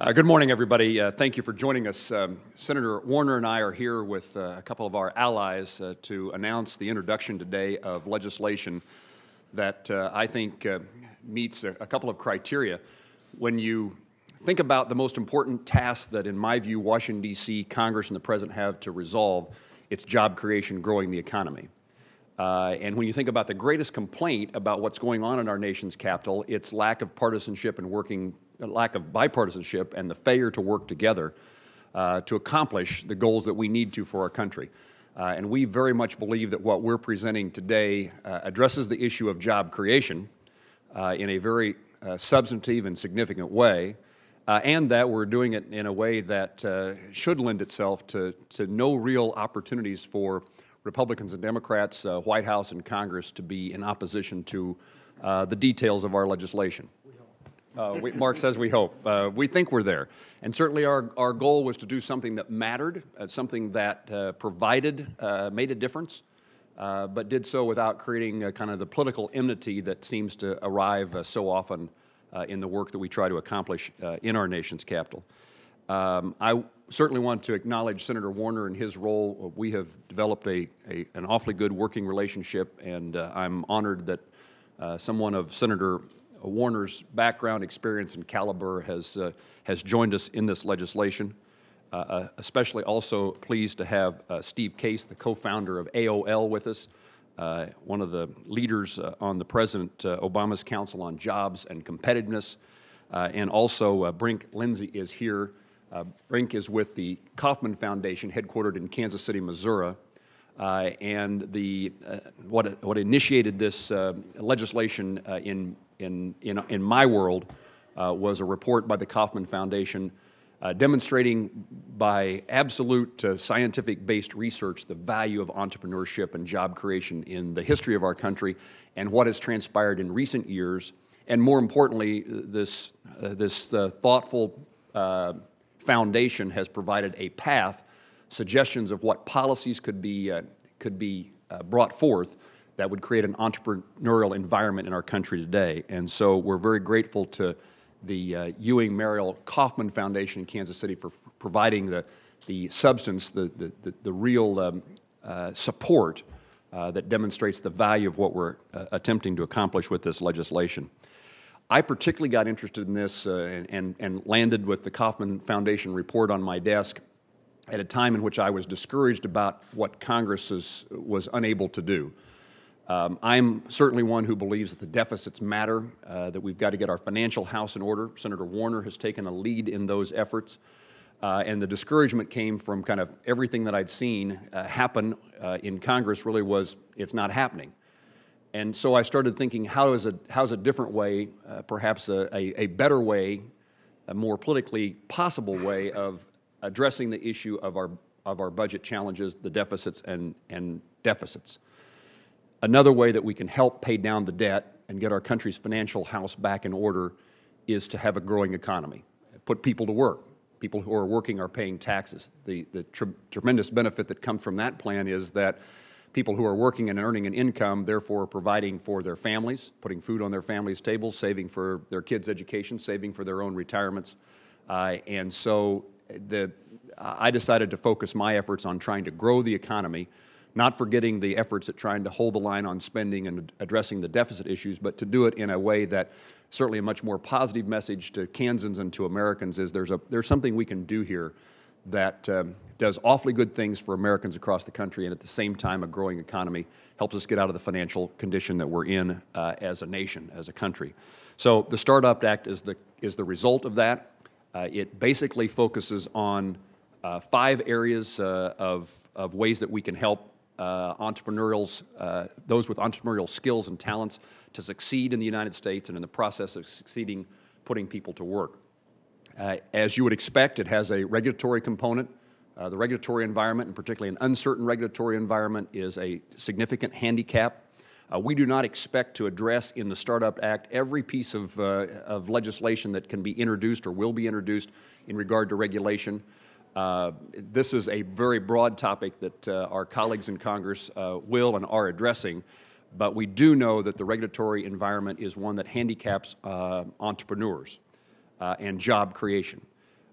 Uh, good morning, everybody. Uh, thank you for joining us. Um, Senator Warner and I are here with uh, a couple of our allies uh, to announce the introduction today of legislation that uh, I think uh, meets a, a, couple of criteria. When you think about the most important task that, in my view, Washington, D.C., Congress, and the President have to resolve, it's job creation, growing the economy. and when you think about the greatest complaint about what's going on in our nation's capital, it's lack of partisanship and working lack of bipartisanship and the failure to work together uh, to accomplish the goals that we need to for our country. Uh, and we very much believe that what we're presenting today uh, addresses the issue of job creation uh, in a very uh, substantive and significant way, uh, and that we're doing it in a way that should lend itself to, to no real opportunities for Republicans and Democrats, White House and Congress to be in opposition to the details of our legislation. Uh, we, Mark says we hope. Uh, we think we're there. And certainly our, our goal was to do something that mattered, uh, something that uh, provided, uh, made a difference, uh, but did so without creating kind of the political enmity that seems to arrive so often in the work that we try to accomplish in our nation's capital. Um, I certainly want to acknowledge Senator Warner and his role. We have developed a, a an awfully good working relationship, and I'm honored that someone of Senator Warner's background, experience, and caliber has, uh, has joined us in this legislation. Uh, uh especially also pleased to have uh, Steve Case, the co-founder of AOL, with us, uh, one of the leaders uh, on the President Obama's Council on Jobs and Competitiveness. and also Brink Lindsey is here. Brink is with the Kauffman Foundation, headquartered in Kansas City, Missouri. And the, what, what initiated this legislation in in, in, in my world uh, was a report by the Kauffman Foundation uh, demonstrating by absolute uh, scientific based research the value of entrepreneurship and job creation in the history of our country and what has transpired in recent years. And more importantly, this, uh, this uh, thoughtful uh, foundation has provided a path, suggestions of what policies could be, could be brought forth that would create an entrepreneurial environment in our country today. And so we're very grateful to the uh, Ewing Marion Kauffman Foundation in Kansas City for providing the, the substance, the, the, the, the real um, uh, support uh, that demonstrates the value of what we're uh, attempting to accomplish with this legislation. I particularly got interested in this uh, and, and, and landed with the Kauffman Foundation report on my desk at a time in which I was discouraged about what Congress is, was unable to do. Um, I'm certainly one who believes that the deficits matter, uh, that we've got to get our financial house in order. Senator Warner has taken a lead in those efforts. Uh, and the discouragement came from kind of everything that I'd seen uh, happen uh, in Congress really was it's not happening. And so I started thinking, how is a, how's a different way, uh, perhaps a, a, a, better way, a more politically possible way of addressing the issue of our, of our budget challenges, the deficits and, and deficits. Another way that we can help pay down the debt and get our country's financial house back in order is to have a growing economy, put people to work. People who are working are paying taxes. The, the tr tremendous benefit that comes from that plan is that people who are working and earning an income, therefore providing for their families, putting food on their families' tables, saving for their kids' education, saving for their own retirements. Uh, and so the, I decided to focus my efforts on trying to grow the economy not forgetting the efforts at trying to hold the line on spending and addressing the deficit issues, but to do it in a way that certainly a much more positive message to Kansans and to Americans is there's, a, there's something we can do here that um, does awfully good things for Americans across the country and at the same time a growing economy helps us get out of the financial condition that we're in uh, as a nation, as a country. So the Startup Act is the, is the result of that. Uh, it basically focuses on uh, five areas uh, of, of ways that we can help uh, uh, those with entrepreneurial skills and talents to succeed in the United States and in the process of succeeding, putting people to work. Uh, as you would expect, it has a regulatory component. The regulatory environment, and particularly an uncertain regulatory environment, is a significant handicap. Uh, we do not expect to address in the Startup Act every piece of, uh, of legislation that can be introduced or will be introduced in regard to regulation. Uh, this is a very broad topic that uh, our colleagues in Congress uh, will and are addressing, but we do know that the regulatory environment is one that handicaps uh, entrepreneurs and job creation.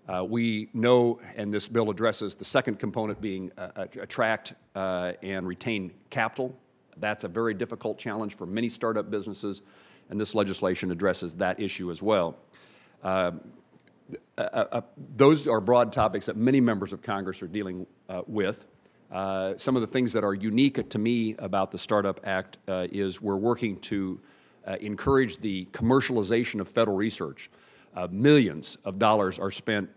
Uh, we know, and this bill addresses the second component being uh, attract uh, and retain capital. That's a very difficult challenge for many startup businesses, and this legislation addresses that issue as well. Um, uh, uh, those are broad topics that many members of Congress are dealing with. Uh, some of the things that are unique to me about the Startup Act uh, is we're working to uh, encourage the commercialization of federal research. Uh, millions of dollars are spent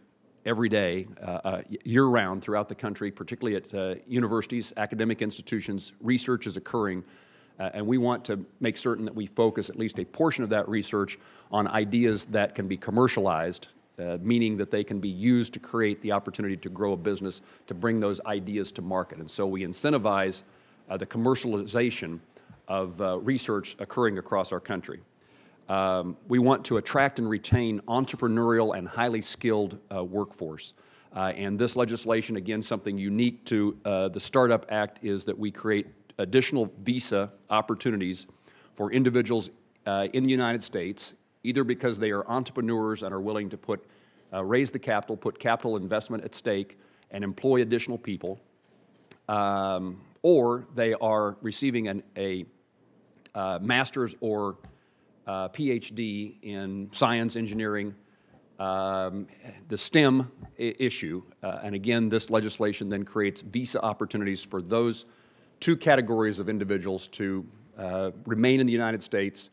every day, uh, uh, year-round throughout the country, particularly at universities, academic institutions. Research is occurring, and we want to make certain that we focus at least a portion of that research on ideas that can be commercialized uh, meaning that they can be used to create the opportunity to grow a business, to bring those ideas to market. And so we incentivize uh, the commercialization of uh, research occurring across our country. Um, we want to attract and retain entrepreneurial and highly skilled uh, workforce. Uh, and this legislation, again, something unique to uh, the Startup Act is that we create additional visa opportunities for individuals in the United States either because they are entrepreneurs and are willing to put, uh, raise the capital, put capital investment at stake, and employ additional people, um, or they are receiving an, a uh, master's or uh, PhD in science, engineering, um, the STEM issue. Uh, and again, this legislation then creates visa opportunities for those two categories of individuals to uh, remain in the United States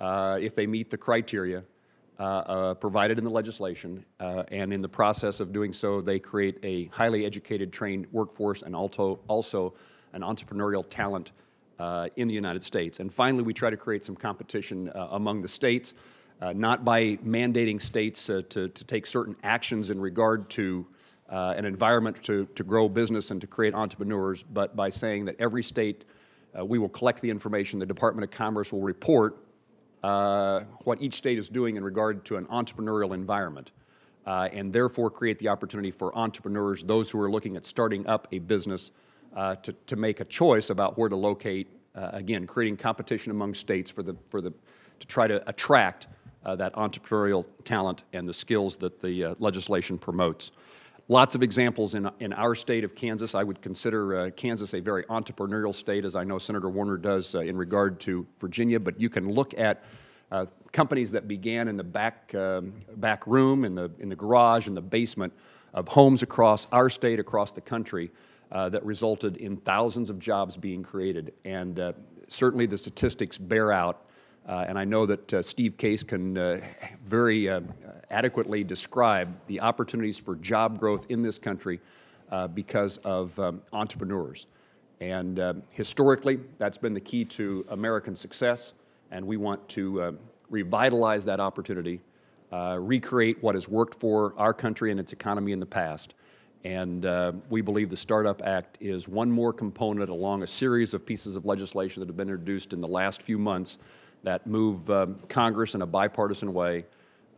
uh, if they meet the criteria uh, uh, provided in the legislation. And in the process of doing so, they create a highly educated, trained workforce and also, also an entrepreneurial talent uh, in the United States. And finally, we try to create some competition uh, among the states, not by mandating states to, to take certain actions in regard to an environment to, to grow business and to create entrepreneurs, but by saying that every state, we will collect the information, the Department of Commerce will report uh, what each state is doing in regard to an entrepreneurial environment, uh, and therefore create the opportunity for entrepreneurs, those who are looking at starting up a business, uh, to, to make a choice about where to locate. Uh, again, creating competition among states for the, for the, to try to attract uh, that entrepreneurial talent and the skills that the uh, legislation promotes. Lots of examples in, in our state of Kansas. I would consider uh, Kansas a very entrepreneurial state, as I know Senator Warner does uh, in regard to Virginia. But you can look at uh, companies that began in the back, um, back room, in the, in the garage, in the basement of homes across our state, across the country, uh, that resulted in thousands of jobs being created. And uh, certainly the statistics bear out uh, and I know that uh, Steve Case can uh, very adequately describe the opportunities for job growth in this country because of um, entrepreneurs. And um, historically, that's been the key to American success, and we want to um, revitalize that opportunity, uh, recreate what has worked for our country and its economy in the past. And we believe the Startup Act is one more component along a series of pieces of legislation that have been introduced in the last few months that move um, Congress in a bipartisan way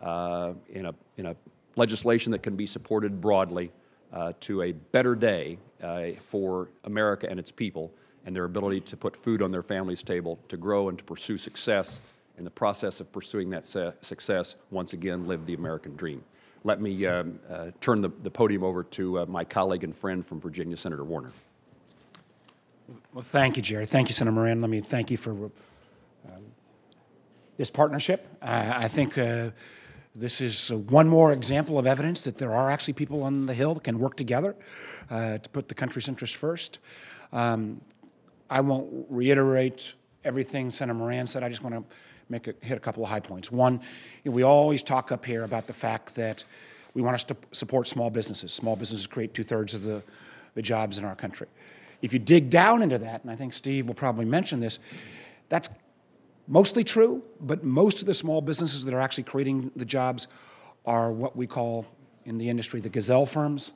uh, in, a, in a legislation that can be supported broadly uh, to a better day uh, for America and its people and their ability to put food on their family's table, to grow and to pursue success in the process of pursuing that success, once again, live the American dream. Let me um, uh, turn the, the, podium over to uh, my colleague and friend from Virginia, Senator Warner. Well, thank you, Jerry. Thank you, Senator Moran. Let me thank you for um, this partnership. I think uh, this is one more example of evidence that there are actually people on the Hill that can work together uh, to put the country's interests first. Um, I won't reiterate everything Senator Moran said. I just want to make a, hit a couple of high points. One, we always talk up here about the fact that we want us to support small businesses. Small businesses create two-thirds of the, the jobs in our country. If you dig down into that, and I think Steve will probably mention this, that's mostly true, but most of the small businesses that are actually creating the jobs are what we call in the industry the gazelle firms,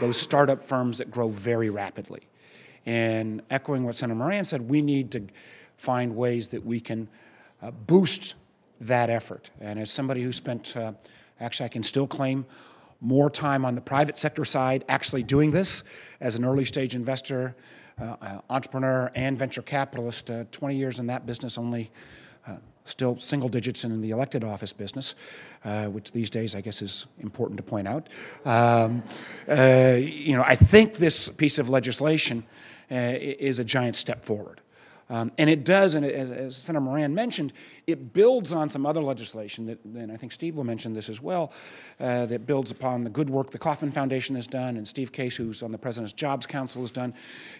those startup firms that grow very rapidly. And echoing what Senator Moran said, we need to find ways that we can uh, boost that effort. And as somebody who spent, uh, actually, I can still claim more time on the private sector side actually doing this as an early stage investor uh, uh, entrepreneur and venture capitalist, uh, 20 years in that business, only still single digits in the elected office business, uh, which these days I guess is important to point out. Um, uh, you know, I think this piece of legislation uh, is a giant step forward. Um, and it does, and as, as, Senator Moran mentioned, it builds on some other legislation that, and I think Steve will mention this as well, uh, that builds upon the good work the Kauffman Foundation has done, and Steve Case, who's on the President's Jobs Council, has done.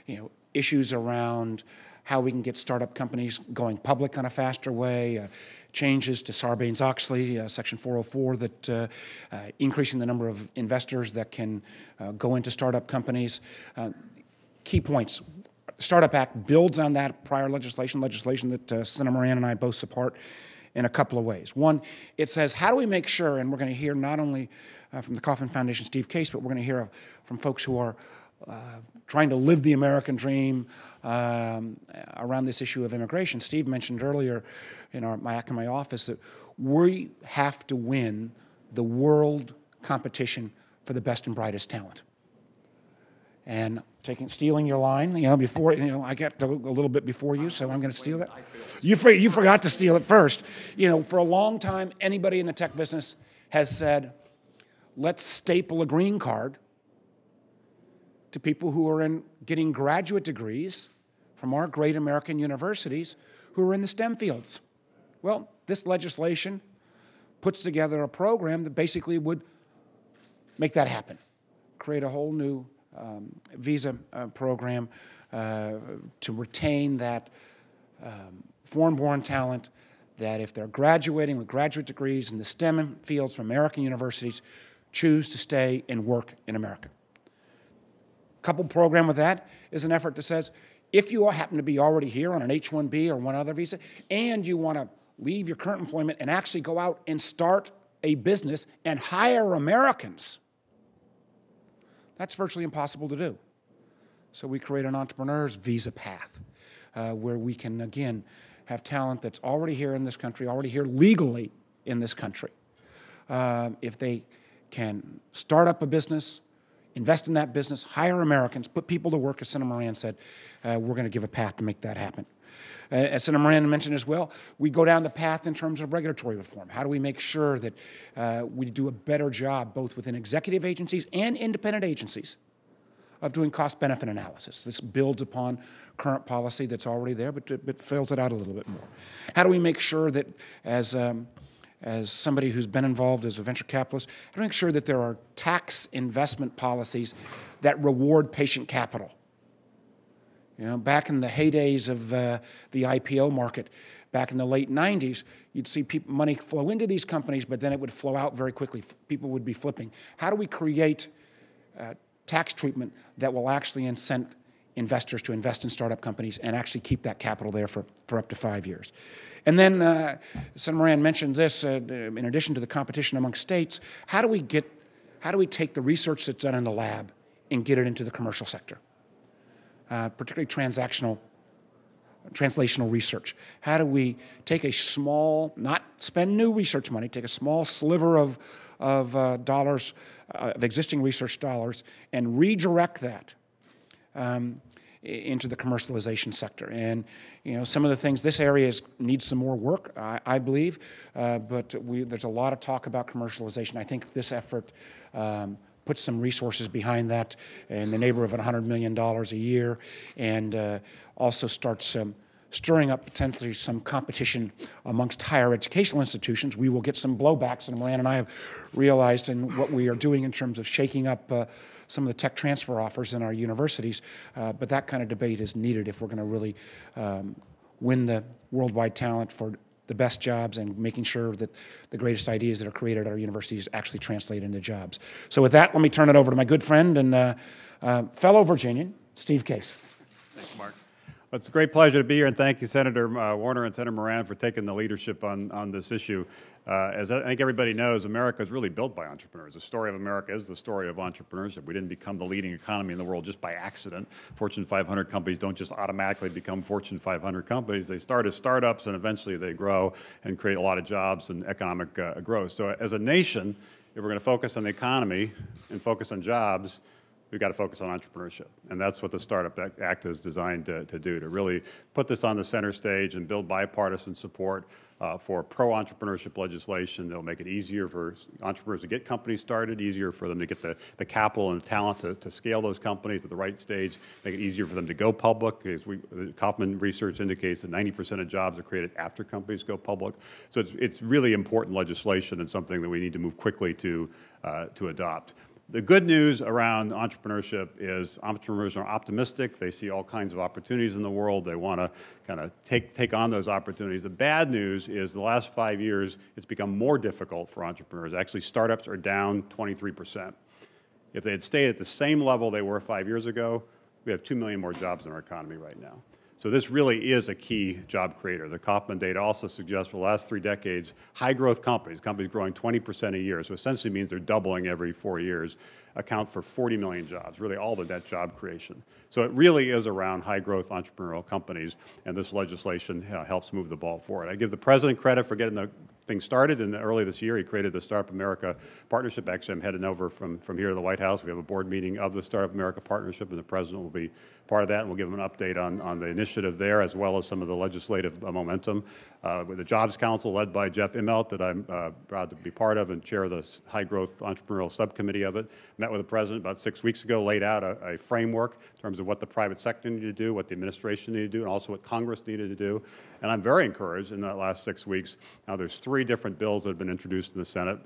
You know, issues around how we can get startup companies going public on a faster way, uh, changes to Sarbanes-Oxley, uh, Section 404, that uh, uh, increasing the number of investors that can uh, go into startup companies. Uh, key points. Startup Act builds on that prior legislation, legislation that Senator Moran and I both support in a couple of ways. One, it says, how do we make sure, and we're going to hear not only from the Kauffman Foundation, Steve Case, but we're going to hear from folks who are uh, trying to live the American dream um, around this issue of immigration. Steve mentioned earlier in our, my, in my office that we have to win the world competition for the best and brightest talent. And taking stealing your line, you know, before you know, I got a little bit before you, so I'm going to steal it. You for, you forgot to steal it first. You know, for a long time, anybody in the tech business has said, "Let's staple a green card to people who are in getting graduate degrees from our great American universities who are in the STEM fields. Well, this legislation puts together a program that basically would make that happen, create a whole new um, visa uh, program uh, to retain that um, foreign-born talent that if they're graduating with graduate degrees in the STEM fields from American universities, choose to stay and work in America. Coupled program with that is an effort that says if you happen to be already here on an H 1B or one other visa and you want to leave your current employment and actually go out and start a business and hire Americans, that's virtually impossible to do. So we create an entrepreneur's visa path uh, where we can, again, have talent that's already here in this country, already here legally in this country. Uh, if they can start up a business, invest in that business, hire Americans, put people to work, as Senator Moran said, uh, we're going to give a path to make that happen. As Senator Moran mentioned as well, we go down the path in terms of regulatory reform. How do we make sure that uh, we do a better job both within executive agencies and independent agencies of doing cost-benefit analysis? This builds upon current policy that's already there, but, but fills it out a little bit more. How do we make sure that as um, as somebody who's been involved as a venture capitalist, how to make sure that there are tax investment policies that reward patient capital. You know, back in the heydays of uh, the IPO market, back in the late 90s, you'd see money flow into these companies, but then it would flow out very quickly. People would be flipping. How do we create uh, tax treatment that will actually incent investors to invest in startup companies and actually keep that capital there for, for up to five years? And then uh, Senator Moran mentioned this, uh, in addition to the competition among states, how do we get, how do we take the research that's done in the lab and get it into the commercial sector? Uh, particularly transactional, translational research. How do we take a small, not spend new research money, take a small sliver of, of uh, dollars, uh, of existing research dollars, and redirect that um, into the commercialization sector. And you know, some of the things, this area is, needs some more work, I, I believe, uh, but we, there's a lot of talk about commercialization. I think this effort um, puts some resources behind that in the neighborhood of $100 million a year and uh, also starts um, stirring up potentially some competition amongst higher educational institutions. We will get some blowbacks, and Moran and I have realized in what we are doing in terms of shaking up uh, some of the tech transfer offers in our universities. Uh, but that kind of debate is needed if we're going to really um, win the worldwide talent for the best jobs and making sure that the greatest ideas that are created at our universities actually translate into jobs. So with that, let me turn it over to my good friend and uh, uh, fellow Virginian, Steve Case. Thanks, Mark. Well, it's a great pleasure to be here, and thank you, Senator uh, Warner and Senator Moran, for taking the leadership on, on this issue. Uh, as I think everybody knows, America is really built by entrepreneurs. The story of America is the story of entrepreneurship. We didn't become the leading economy in the world just by accident. Fortune 500 companies don't just automatically become Fortune 500 companies. They start as startups and eventually they grow and create a lot of jobs and economic uh, growth. So as a nation, if we're going to focus on the economy and focus on jobs, we've got to focus on entrepreneurship. And that's what the Startup Act is designed to, to do, to really put this on the center stage and build bipartisan support uh, for pro-entrepreneurship legislation. that will make it easier for entrepreneurs to get companies started, easier for them to get the, the capital and the talent to, to scale those companies at the right stage, make it easier for them to go public. As we, the Kauffman research indicates that 90% of jobs are created after companies go public. So it's, it's really important legislation and something that we need to move quickly to, uh, to adopt. The good news around entrepreneurship is entrepreneurs are optimistic. They see all kinds of opportunities in the world. They want to kind of take, take on those opportunities. The bad news is the last five years, it's become more difficult for entrepreneurs. Actually, startups are down 23%. If they had stayed at the same level they were five years ago, we have 2 million more jobs in our economy right now. So this really is a key job creator. The Kauffman data also suggests for the last three decades, high growth companies, companies growing 20% a year, so essentially means they're doubling every four years, account for 40 million jobs, really all the net job creation. So it really is around high growth entrepreneurial companies, and this legislation helps move the ball forward. I give the president credit for getting the started, and early this year he created the Startup America Partnership. Actually, I'm heading over from, from here to the White House. We have a board meeting of the Startup America Partnership, and the president will be part of that, and we'll give him an update on, on the initiative there, as well as some of the legislative uh, momentum. Uh, with the Jobs Council led by Jeff Immelt, that I'm uh, proud to be part of and chair the high growth entrepreneurial subcommittee of it. Met with the president about six weeks ago, laid out a, a framework in terms of what the private sector needed to do, what the administration needed to do, and also what Congress needed to do. And I'm very encouraged in that last six weeks. Now, there's three different bills that have been introduced in the Senate.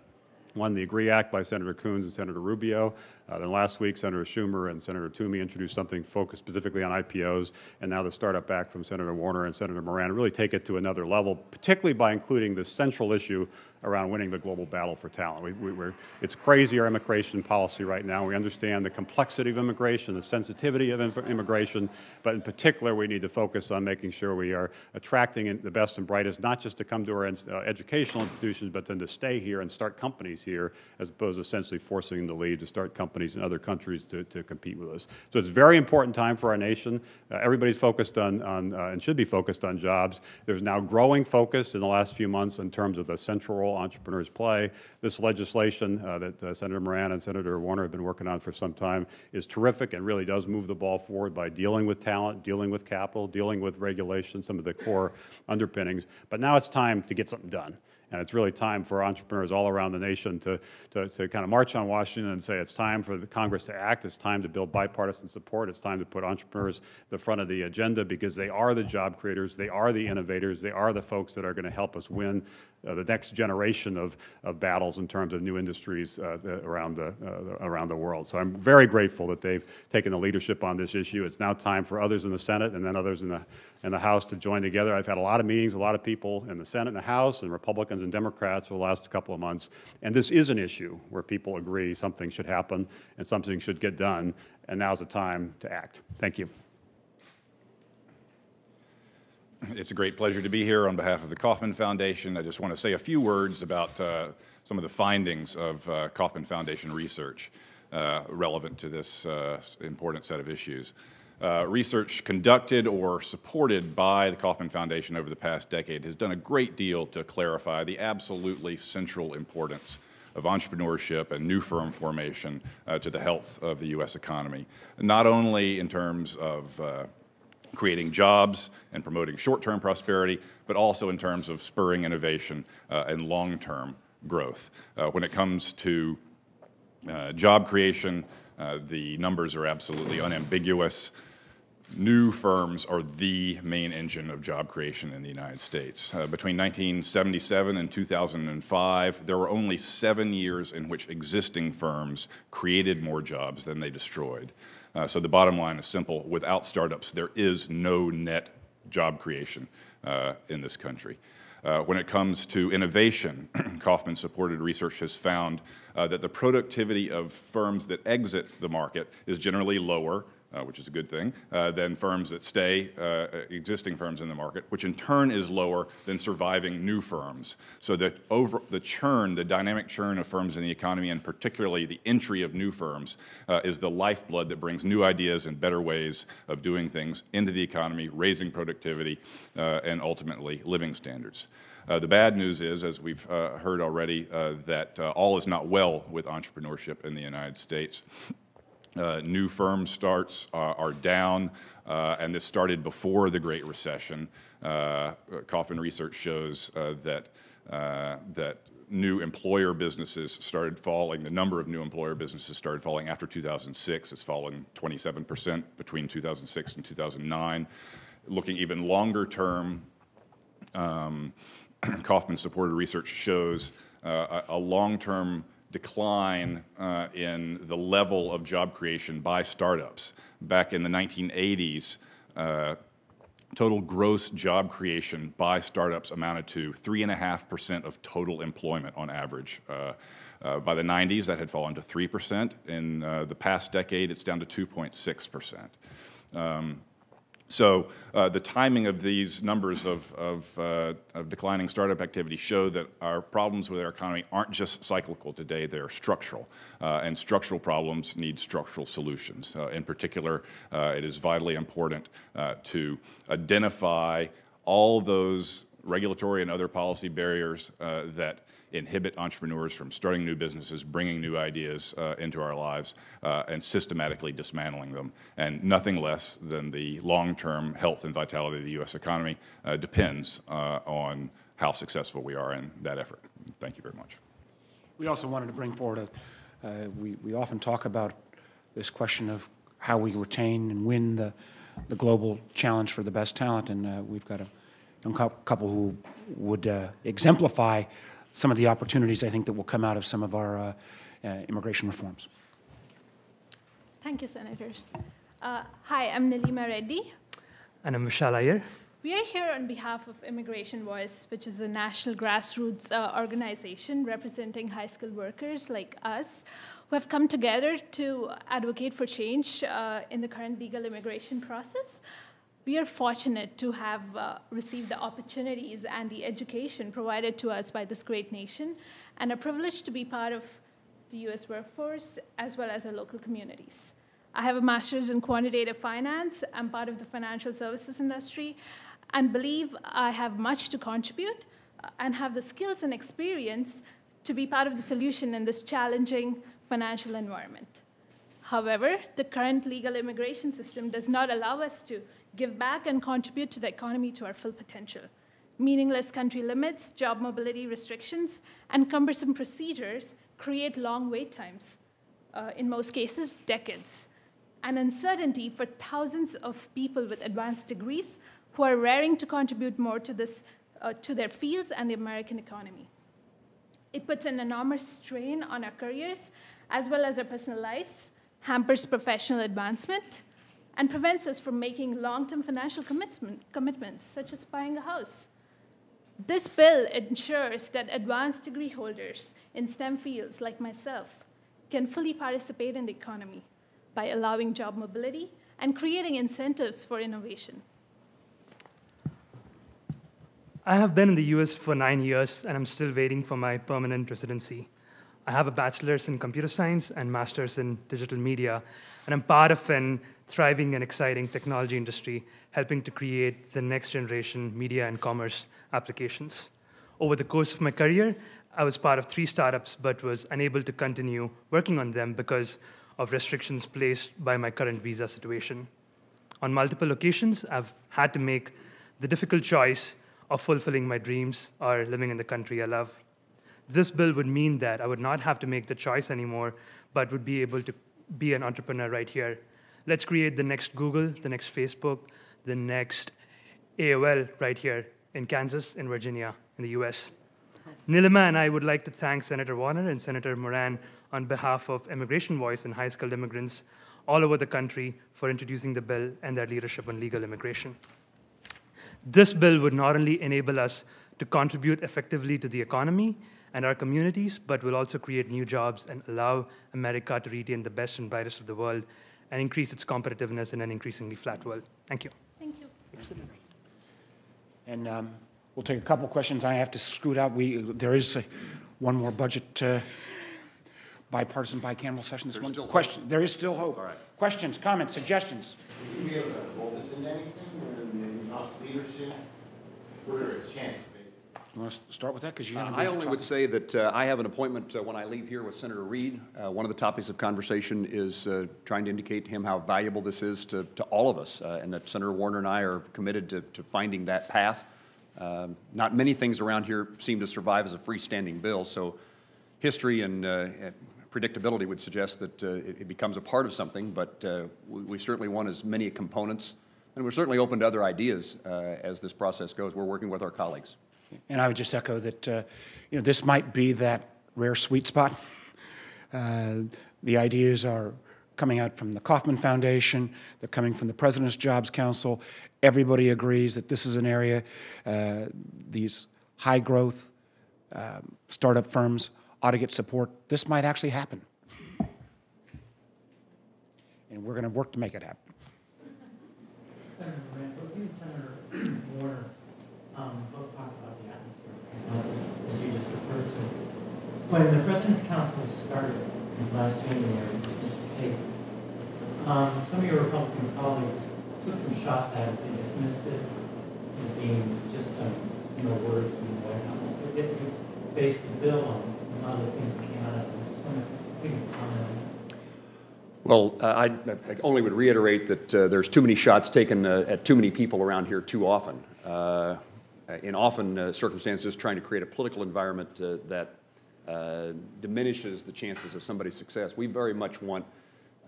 One, the AGREE Act by Senator Coons and Senator Rubio. Uh, then last week, Senator Schumer and Senator Toomey introduced something focused specifically on IPOs, and now the Startup Act from Senator Warner and Senator Moran really take it to another level, particularly by including the central issue around winning the global battle for talent. We, we, it's crazy our immigration policy right now. We understand the complexity of immigration, the sensitivity of immigration, but in particular, we need to focus on making sure we are attracting the best and brightest, not just to come to our uh, educational institutions, but then to stay here and start companies here, as opposed to essentially forcing them to leave to start companies companies in other countries to, to compete with us. So it's a very important time for our nation. Uh, everybody's focused on, on uh, and should be focused on jobs. There's now growing focus in the last few months in terms of the central role entrepreneurs play. This legislation uh, that uh, Senator Moran and Senator Warner have been working on for some time is terrific and really does move the ball forward by dealing with talent, dealing with capital, dealing with regulation, some of the core underpinnings. But now it's time to get something done. And it's really time for entrepreneurs all around the nation to, to, to, kind of march on Washington and say it's time for the Congress to act. It's time to build bipartisan support. It's time to put entrepreneurs at the front of the agenda because they are the job creators. They are the innovators. They are the folks that are going to help us win uh, the next generation of, of battles in terms of new industries uh, around, the, uh, around the world. So I'm very grateful that they've taken the leadership on this issue. It's now time for others in the Senate and then others in the, in the House to join together. I've had a lot of meetings, a lot of people in the Senate and the House, and Republicans and Democrats for the last couple of months. And this is an issue where people agree something should happen and something should get done. And now's the time to act. Thank you. It's a great pleasure to be here on behalf of the Kauffman Foundation. I just want to say a few words about uh, some of the findings of uh, Kauffman Foundation research uh, relevant to this uh, important set of issues. Uh, research conducted or supported by the Kauffman Foundation over the past decade has done a great deal to clarify the absolutely central importance of entrepreneurship and new firm formation uh, to the health of the U.S. economy, not only in terms of creating jobs and promoting short-term prosperity, but also in terms of spurring innovation uh, and long-term growth. Uh, when it comes to uh, job creation, uh, the numbers are absolutely unambiguous. New firms are the main engine of job creation in the United States. Uh, between 1977 and 2005, there were only seven years in which existing firms created more jobs than they destroyed. Uh, so the bottom line is simple. Without startups, there is no net job creation uh, in this country. Uh, when it comes to innovation, Kauffman supported research has found uh, that the productivity of firms that exit the market is generally lower which is a good thing, uh, than firms that stay, uh, existing firms in the market, which in turn is lower than surviving new firms. So the, over, the churn, the dynamic churn of firms in the economy, and particularly the entry of new firms, uh, is the lifeblood that brings new ideas and better ways of doing things into the economy, raising productivity, uh, and ultimately living standards. Uh, the bad news is, as we've uh, heard already, uh, that all is not well with entrepreneurship in the United States. Uh, new firm starts are, are down, uh, and this started before the Great Recession. Uh, Kauffman Research shows uh, that, uh, that new employer businesses started falling. The number of new employer businesses started falling after 2006. It's fallen 27% between 2006 and 2009. Looking even longer term, um, Kauffman supported research shows uh, a, a long term decline uh, in the level of job creation by startups. Back in the 1980s, uh, total gross job creation by startups amounted to 3.5% of total employment on average. Uh, uh, by the 90s, that had fallen to 3%. In uh, the past decade, it's down to 2.6%. Um, so uh, the timing of these numbers of, of, uh, of, declining startup activity show that our problems with our economy aren't just cyclical today, they're structural. Uh, and structural problems need structural solutions. Uh, in particular, uh, it is vitally important uh, to identify all those regulatory and other policy barriers that inhibit entrepreneurs from starting new businesses, bringing new ideas uh, into our lives, uh, and systematically dismantling them. And nothing less than the long-term health and vitality of the U.S. economy uh, depends uh, on how successful we are in that effort. Thank you very much. We also wanted to bring forward a, uh, we, we often talk about this question of how we retain and win the, the global challenge for the best talent, and uh, we've got a young couple who would exemplify some of the opportunities I think that will come out of some of our uh, uh, immigration reforms. Thank you, Senators. Uh, hi, I'm Nilima Reddy. And I'm Vishal Iyer. We are here on behalf of Immigration Voice, which is a national grassroots uh, organization representing high skilled workers like us who have come together to advocate for change uh, in the current legal immigration process we are fortunate to have uh, received the opportunities and the education provided to us by this great nation, and are privileged to be part of the US workforce as well as our local communities. I have a master's in quantitative finance. I'm part of the financial services industry and believe I have much to contribute uh, and have the skills and experience to be part of the solution in this challenging financial environment. However, the current legal immigration system does not allow us to give back and contribute to the economy to our full potential. Meaningless country limits, job mobility restrictions, and cumbersome procedures create long wait times, uh, in most cases, decades, and uncertainty for thousands of people with advanced degrees who are raring to contribute more to, this, uh, to their fields and the American economy. It puts an enormous strain on our careers as well as our personal lives, hampers professional advancement, and prevents us from making long-term financial commitment, commitments, such as buying a house. This bill ensures that advanced degree holders in STEM fields like myself can fully participate in the economy by allowing job mobility and creating incentives for innovation. I have been in the US for nine years and I'm still waiting for my permanent residency. I have a bachelor's in computer science and master's in digital media, and I'm part of an thriving and exciting technology industry, helping to create the next generation media and commerce applications. Over the course of my career, I was part of three startups, but was unable to continue working on them because of restrictions placed by my current visa situation. On multiple occasions, I've had to make the difficult choice of fulfilling my dreams or living in the country I love. This bill would mean that I would not have to make the choice anymore, but would be able to be an entrepreneur right here. Let's create the next Google, the next Facebook, the next AOL right here in Kansas, in Virginia, in the US. Nilima and I would like to thank Senator Warner and Senator Moran on behalf of Immigration Voice and high skilled immigrants all over the country for introducing the bill and their leadership on legal immigration. This bill would not only enable us to contribute effectively to the economy and our communities, but will also create new jobs and allow America to retain the best and brightest of the world and increase its competitiveness in an increasingly flat world. Thank you. Thank you. And um, we'll take a couple questions. I have to scoot out. We, there is a, one more budget uh, bipartisan bicameral session this There's one. Question. hope. There is still hope. All right. Questions, comments, suggestions? Do we have to roll this into anything, or in the leadership? What are its chances, basically? You want to start with that? Because you're Uh, I only talking- would say that uh, I have an appointment uh, when I leave here with Senator Reid. Uh, One of the topics of conversation is uh, trying to indicate to him how valuable this is to, to all of us, uh, and that Senator Warner and I are committed to, to finding that path. Um, Not many things around here seem to survive as a freestanding bill, so history and uh, predictability would suggest that uh, it it becomes a part of something, but uh, we we certainly want as many components, and we're certainly open to other ideas uh, as this process goes. We're working with our colleagues. And I would just echo that, uh, you know, this might be that rare sweet spot. Uh, The ideas are coming out from the Kauffman Foundation, they're coming from the President's Jobs Council. Everybody agrees that this is an area, uh, these high-growth um, startup firms ought to get support. This might actually happen. And we're going to work to make it happen. Senator Moran, both you and Senator Warner um, both talked about the atmosphere, uh, as you just referred to. When the President's Council started last January, Mr. Casey, um, some of your Republican colleagues took some shots at it and dismissed it as being just some, you know, words from the White House. But yet you based the bill on a lot of the things that came out of it. I just comment on. Well, uh, I I only would reiterate that uh, there's too many shots taken uh, at too many people around here too often. Uh, In often uh, circumstances, trying to create a political environment uh, that uh, diminishes the chances of somebody's success. We very much want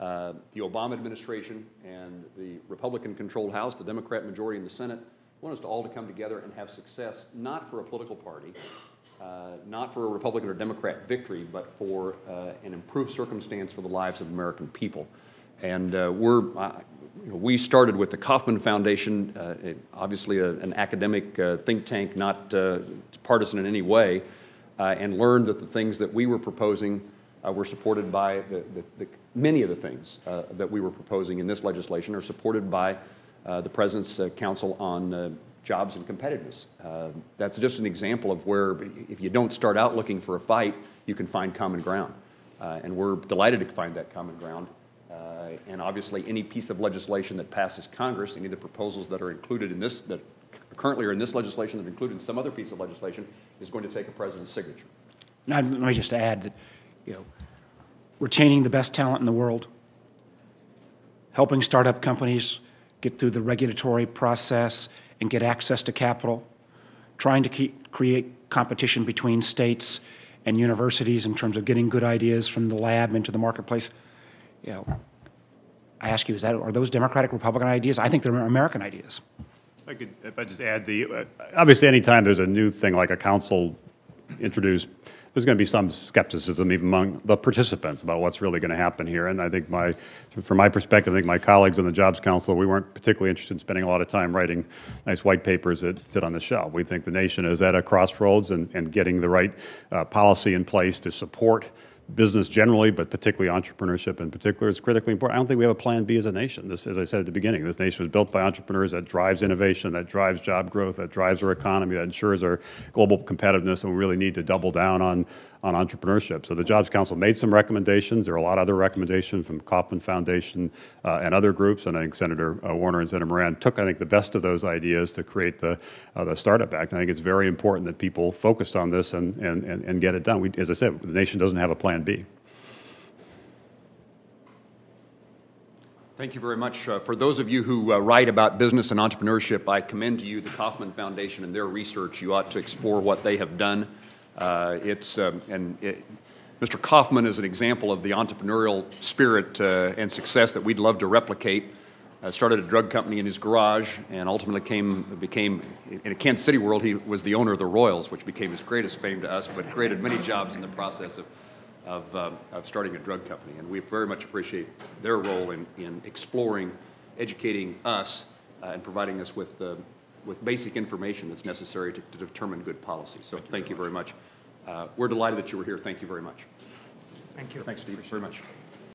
uh, the Obama administration and the Republican-controlled House, the Democrat majority in the Senate, want us to all to come together and have success, not for a political party, uh, not for a Republican or Democrat victory, but for uh, an improved circumstance for the lives of American people. And uh, we're, you know, we started with the Kauffman Foundation, it- obviously a- an academic think tank, not partisan in any way, and learned that the things that we were proposing uh, were supported by the, the, the, many of the things uh, that we were proposing in this legislation are supported by uh, the President's uh, Council on uh, Jobs and Competitiveness. Uh, that's just an example of where if you don't start out looking for a fight, you can find common ground. Uh, and we're delighted to find that common ground. Uh, and obviously, any piece of legislation that passes Congress, any of the proposals that are included in this, that currently are in this legislation that included in some other piece of legislation, is going to take a president's signature. Now, let me just add that, you know, retaining the best talent in the world, helping startup companies get through the regulatory process and get access to capital, trying to keep, create competition between states and universities in terms of getting good ideas from the lab into the marketplace. You know, I ask you, is that, are those Democratic, Republican ideas? I think they're American ideas. I could, if I just add the, uh, obviously, anytime there's a new thing like a council introduced, there's going to be some skepticism even among the participants about what's really going to happen here. And I think my, from my perspective, I think my colleagues on the Jobs Council, we weren't particularly interested in spending a lot of time writing nice white papers that sit on the shelf. We think the nation is at a crossroads and, and getting the right uh, policy in place to support business generally, but particularly entrepreneurship in particular, is critically important. I don't think we have a plan B as a nation. This, as I said at the beginning, this nation was built by entrepreneurs that drives innovation, that drives job growth, that drives our economy, that ensures our global competitiveness, and we really need to double down on, on entrepreneurship. So the Jobs Council made some recommendations. There are a lot of other recommendations from Kauffman Foundation uh, and other groups, and I think Senator uh, Warner and Senator Moran took, I think, the best of those ideas to create the, uh, the Startup Act. And I think it's very important that people focus on this and, and, and, and get it done. We, as I said, the nation doesn't have a plan B. Thank you very much. Uh, For those of you who uh, write about business and entrepreneurship, I commend to you the Kauffman Foundation and their research. You ought to explore what they have done. Uh, It's, um, and it- Mr. Kauffman is an example of the entrepreneurial spirit uh, and success that we'd love to replicate. Uh, Started a drug company in his garage and ultimately came, became, in a Kansas City world, he was the owner of the Royals, which became his greatest fame to us, but created many jobs in the process of of, uh, of starting a drug company. And we very much appreciate their role in, in exploring, educating us, uh, and providing us with, uh, with basic information that's necessary to, to determine good policy. So thank you very much. Uh, we're delighted that you were here. Thank you very much. Thank you. Thanks, Steve, very much.